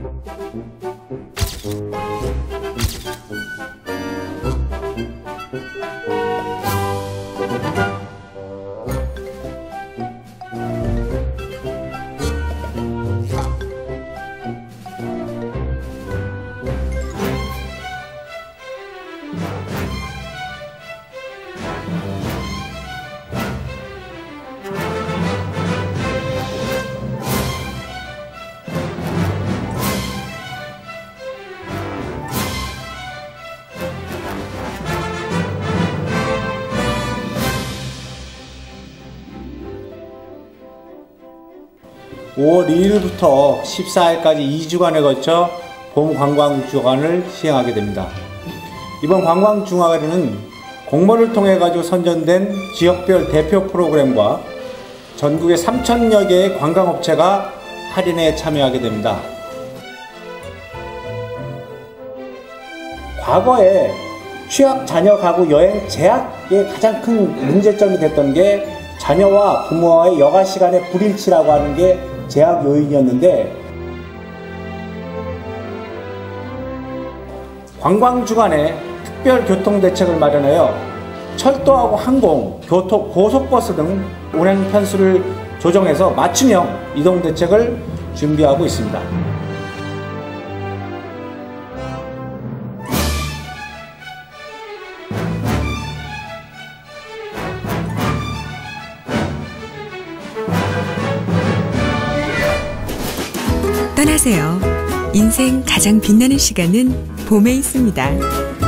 Thank you. 5월 2일부터 14일까지 2주간에 걸쳐 봄 관광 주간을 시행하게 됩니다. 이번 관광 주간에는 공모를 통해 가지고 선정된 지역별 대표 프로그램과 전국의 3천여 개의 관광업체가 할인에 참여하게 됩니다. 과거에 취약 자녀 가구 여행 제약의 가장 큰 문제점이 됐던 게 자녀와 부모와의 여가 시간의 불일치라고 하는 게 제약 요인이었는데 관광 주간에 특별 교통 대책을 마련하여 철도하고 항공, 교통, 고속버스 등 운행 편수를 조정해서 맞춤형 이동 대책을 준비하고 있습니다. 떠나세요. 인생 가장 빛나는 시간은 봄에 있습니다.